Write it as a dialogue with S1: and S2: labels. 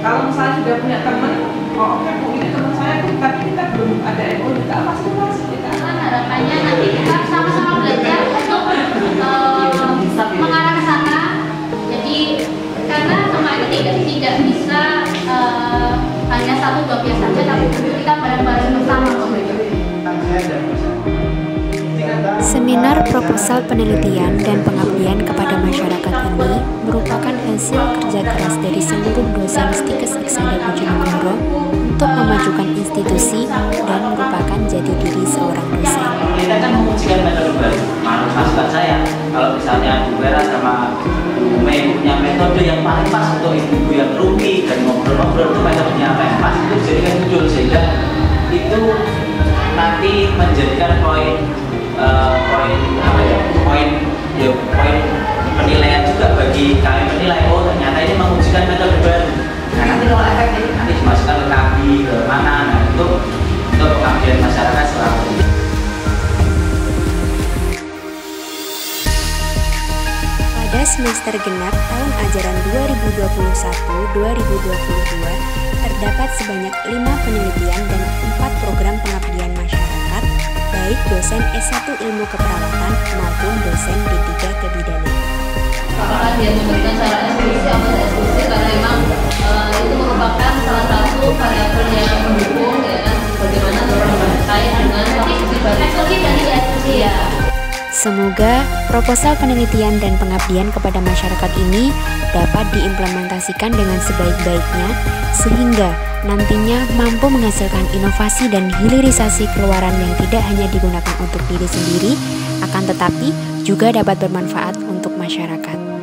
S1: kalau misalnya sudah punya teman oh oke bu ini teman saya bu tapi kita belum ada MOU kita fasilitasi kita
S2: kan harapannya nanti kita sama-sama belajar untuk uh, mengarah ke sana. Jadi karena sama ini tidak tidak bisa
S3: Seminar proposal penelitian dan pengabdian kepada masyarakat ini merupakan hasil kerja keras dari seluruh dosen Stikes Eksada Bojonegoro untuk memajukan institusi dan merupakan jati diri seorang dosen.
S4: Kita kan metode baru. Masukan saya, kalau misalnya Bu Vera sama Bu Mei punya metode yang paling pas untuk ibu-ibu yang rugi dan ngobrol-ngobrol itu metodenya apa yang pas itu muncul sehingga itu nanti menjadikan poin uh, poin apa ya poin ya poin penilaian juga bagi kami menilai oh ternyata ini mengujikan metode baru nah nanti kalau efektif nanti dimasukkan ke kami ke mana nah itu untuk pengabdian masyarakat selalu
S3: Pada semester genap tahun ajaran 2021-2022 terdapat sebanyak 5 penelitian dan 4 program pengabdian dosen S1 Ilmu Keperawatan maupun dosen D3 Kebidanan.
S2: Apakah dia memberikan cara eksekusi atau eksekusi karena memang uh, itu merupakan salah satu variabel yang mendukung ya kan bagaimana terkait dengan eksekusi dan eksekusi ya.
S3: Semoga proposal penelitian dan pengabdian kepada masyarakat ini dapat diimplementasikan dengan sebaik-baiknya sehingga nantinya mampu menghasilkan inovasi dan hilirisasi keluaran yang tidak hanya digunakan untuk diri sendiri akan tetapi juga dapat bermanfaat untuk masyarakat.